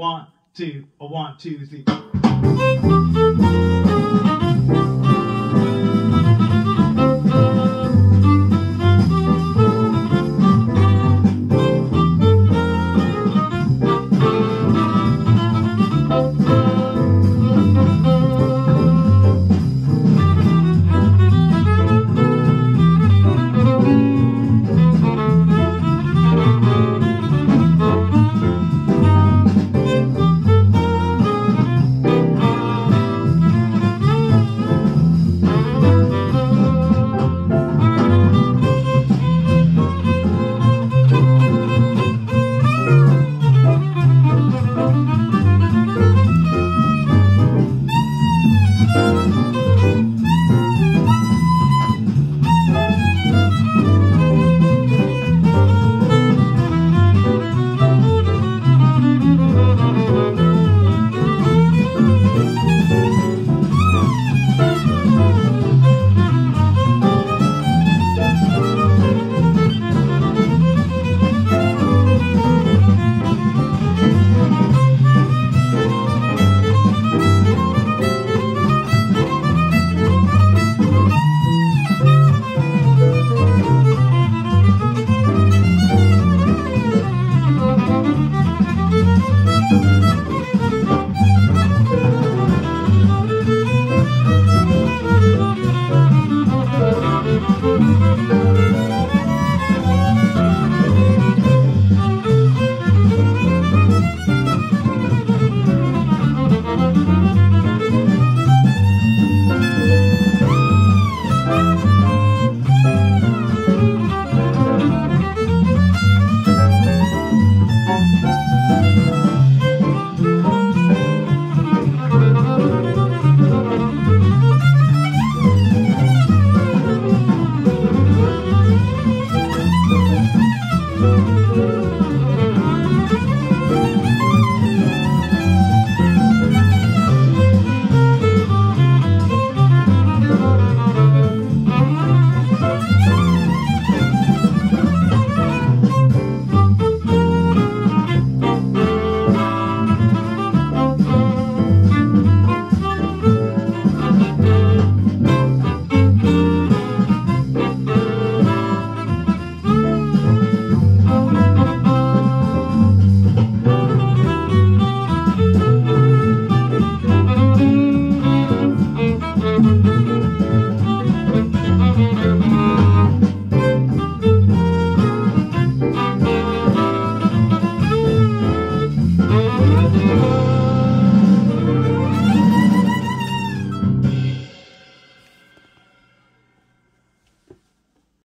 One, two, a one, two, three.